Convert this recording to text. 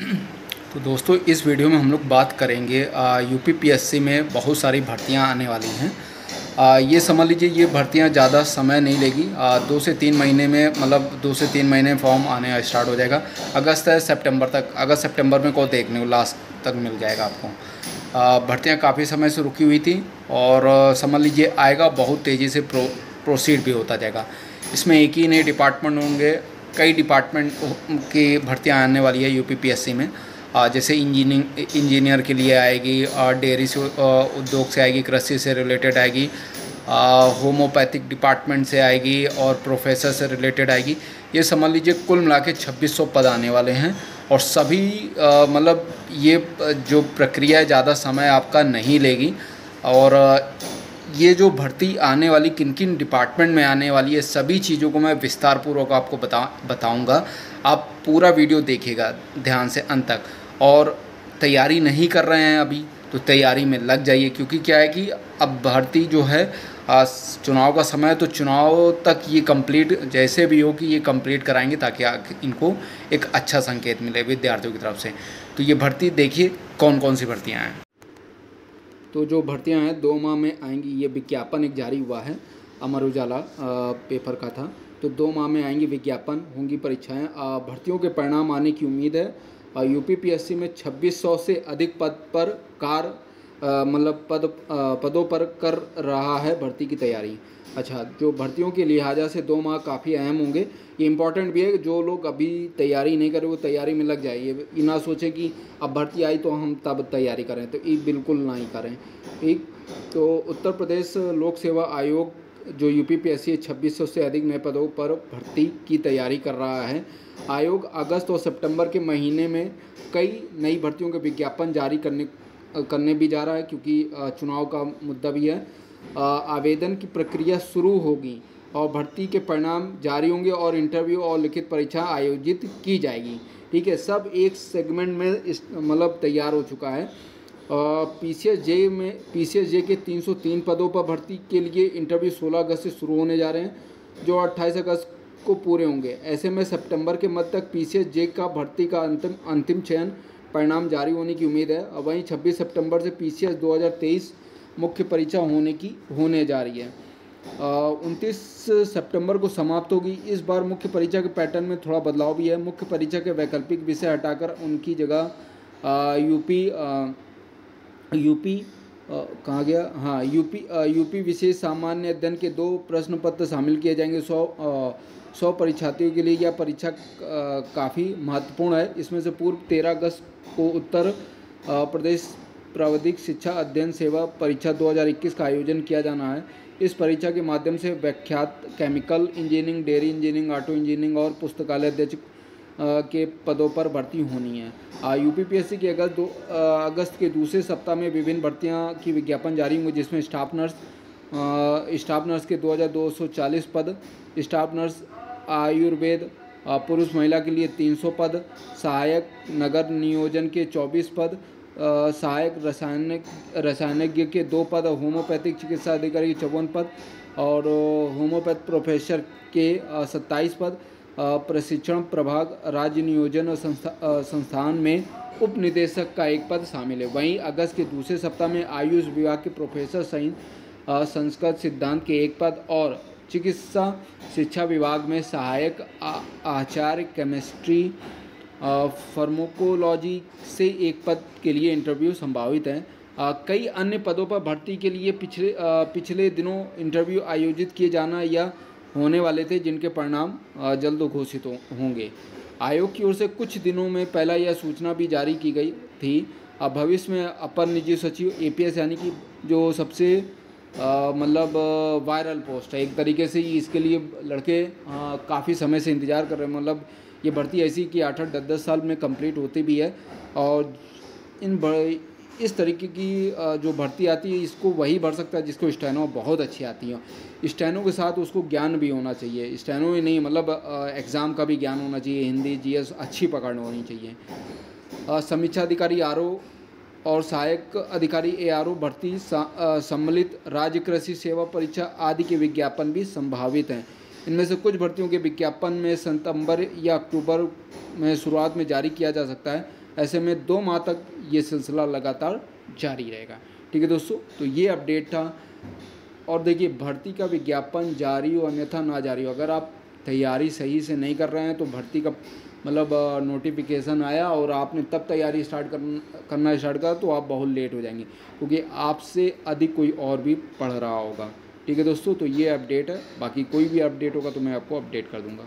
तो दोस्तों इस वीडियो में हम लोग बात करेंगे यूपी पीएससी में बहुत सारी भर्तियाँ आने वाली हैं। आ, ये समझ लीजिए ये भर्तियाँ ज़्यादा समय नहीं लेगी। आ, दो से तीन महीने में मतलब दो से तीन महीने फॉर्म आने स्टार्ट हो जाएगा। अगस्त है सितंबर तक अगस्त सितंबर में को देखने को लास्ट तक मिल जाएगा आपको। भर्तियाँ काफ़ी समय से रुकी हुई थी और समझ लीजिए आएगा बहुत तेज़ी से प्रो प्रोसीड भी होता जाएगा। इसमें एक ही नए डिपार्टमेंट होंगे कई डिपार्टमेंट की भर्तियाँ आने वाली है यूपी में। जैसे इंजीनियरिंग, इंजीनियर के लिए आएगी और डेयरी से उद्योग से आएगी, कृषि से रिलेटेड आएगी होम्योपैथिक डिपार्टमेंट से आएगी और प्रोफेसर से रिलेटेड आएगी। ये समझ लीजिए कुल मिला के छब्बीस पद आने वाले हैं और सभी मतलब ये, जो प्रक्रिया ज़्यादा समय आपका नहीं लेगी और ये जो भर्ती आने वाली किन किन डिपार्टमेंट में आने वाली है, सभी चीज़ों को मैं विस्तार पूर्वक आपको बता, बताऊँगा। आप पूरा वीडियो देखिएगा, ध्यान से अंत तक। और तैयारी नहीं कर रहे हैं अभी तो तैयारी में लग जाइए, क्योंकि क्या है कि अब भर्ती जो है चुनाव का समय तो चुनाव तक ये कंप्लीट जैसे भी हो कि ये कंप्लीट कराएँगे, ताकि इनको एक अच्छा संकेत मिले विद्यार्थियों की तरफ़ से। तो ये भर्ती देखिए कौन कौन सी भर्तियाँ हैं। तो जो भर्तियाँ हैं, दो माह में आएँगी। ये विज्ञापन एक जारी हुआ है, अमर उजाला पेपर का था। तो दो माह में आएँगी विज्ञापन, होंगी परीक्षाएँ। भर्तियों के परिणाम आने की उम्मीद है। यूपीपीएससी में 2600 से अधिक पद पर कार मतलब पद पदों पर कर रहा है भर्ती की तैयारी। अच्छा जो भर्तियों के लिहाजा से दो माह काफ़ी अहम होंगे। ये इंपॉर्टेंट भी है जो लोग अभी तैयारी नहीं करें वो तैयारी में लग जाए। ये ना सोचें कि अब भर्ती आई तो हम तब तैयारी करें। तो ये बिल्कुल ना ही करें। एक तो उत्तर प्रदेश लोक सेवा आयोग, जो U P P S C छब्बीस सौ से अधिक नए पदों पर भर्ती की तैयारी कर रहा है, आयोग अगस्त और सितंबर के महीने में कई नई भर्तियों के विज्ञापन जारी करने करने भी जा रहा है क्योंकि चुनाव का मुद्दा भी है। आवेदन की प्रक्रिया शुरू होगी और भर्ती के परिणाम जारी होंगे और इंटरव्यू और लिखित परीक्षा आयोजित की जाएगी। ठीक है, सब एक सेगमेंट में इस मतलब तैयार हो चुका है। पी सी जे में पी सी जे के 303 पदों पर भर्ती के लिए इंटरव्यू 16 अगस्त से शुरू होने जा रहे हैं, जो 28 अगस्त को पूरे होंगे। ऐसे में सितंबर के मध्य तक पी सी जे का भर्ती का अंतिम अंतिम चयन परिणाम जारी होने की उम्मीद है। और वहीं 26 सितंबर से पी सी एस दो हज़ार तेईस मुख्य परीक्षा होने की, होने जा रही है। उनतीस सितंबर को समाप्त होगी। इस बार मुख्य परीक्षा के पैटर्न में थोड़ा बदलाव भी है। मुख्य परीक्षा के वैकल्पिक विषय हटाकर उनकी जगह यूपी यूपी कहाँ गया हाँ यूपी यूपी विशेष सामान्य अध्ययन के दो प्रश्न पत्र शामिल किए जाएँगे। सौ सौ परीक्षार्थियों के लिए यह परीक्षा काफ़ी महत्वपूर्ण है। इसमें से पूर्व तेरह अगस्त को उत्तर प्रदेश प्राविधिक शिक्षा अध्ययन सेवा परीक्षा 2021 का आयोजन किया जाना है। इस परीक्षा के माध्यम से व्याख्यात, chemical engineering, dairy engineering, auto engineering और पुस्तकालय अध्यक्ष के पदों पर भर्ती होनी है। यू पी के अगस्त दो अगस्त के दूसरे सप्ताह में विभिन्न भर्तियाँ की विज्ञापन जारी होंगे जिसमें स्टाफ नर्स स्टाफ नर्स के दो हज़ार दो सौ चालीस पद, स्टाफ नर्स, आयुर्वेद पुरुष महिला के लिए तीन सौ पद, सहायक नगर नियोजन के चौबीस पद सहायक रासायनिक, रसायनज्ञ के दो पद, होम्योपैथिक चिकित्सा अधिकारी के चौवन पद और होम्योपैथ प्रोफेसर के सत्ताईस पद। प्रशिक्षण प्रभाग राज्य नियोजन संस्था संस्थान में उप निदेशक का एक पद शामिल है। वहीं अगस्त के दूसरे सप्ताह में आयुष विभाग के प्रोफेसर सहित संस्कृत सिद्धांत के एक पद और चिकित्सा शिक्षा विभाग में सहायक आचार्य केमिस्ट्री फार्मोकोलॉजी से एक पद के लिए इंटरव्यू संभावित है। कई अन्य पदों पर भर्ती के लिए पिछले पिछले दिनों इंटरव्यू आयोजित किए जाना या होने वाले थे, जिनके परिणाम जल्द घोषित होंगे। आयोग की ओर से कुछ दिनों में पहला यह सूचना भी जारी की गई थी। अब भविष्य में अपर निजी सचिव एपीएस यानी कि जो सबसे मतलब वायरल पोस्ट है, एक तरीके से इसके लिए लड़के काफ़ी समय से इंतज़ार कर रहे हैं। मतलब ये भर्ती ऐसी कि आठ आठ, दस दस साल में कंप्लीट होती भी है और इन इस तरीके की जो भर्ती आती है, इसको वही भर सकता है जिसको स्टैनो बहुत अच्छी आती है। स्टैनो के साथ उसको ज्ञान भी होना चाहिए। स्टैनो ही नहीं मतलब एग्ज़ाम का भी ज्ञान होना चाहिए। हिंदी, जीएस अच्छी पकड़ होनी चाहिए। समीक्षा अधिकारी आरओ और सहायक अधिकारी ए आर भर्ती सम्मिलित राज्य कृषि सेवा परीक्षा आदि के विज्ञापन भी संभावित हैं। इनमें से कुछ भर्तियों के विज्ञापन में सितंबर या अक्टूबर में शुरुआत में जारी किया जा सकता है। ऐसे में दो माह तक ये सिलसिला लगातार जारी रहेगा। ठीक है दोस्तों तो ये अपडेट था। और देखिए, भर्ती का विज्ञापन जारी हो, अन्यथा ना जारी हो। अगर आप तैयारी सही से नहीं कर रहे हैं तो भर्ती का मतलब नोटिफिकेशन आया और आपने तब तैयारी स्टार्ट कर, करना स्टार्ट करा तो आप बहुत लेट हो जाएँगे। क्योंकि आपसे अधिक कोई और भी पढ़ रहा होगा। ठीक है दोस्तों तो ये अपडेट है। बाकी कोई भी अपडेट होगा तो मैं आपको अपडेट कर दूँगा।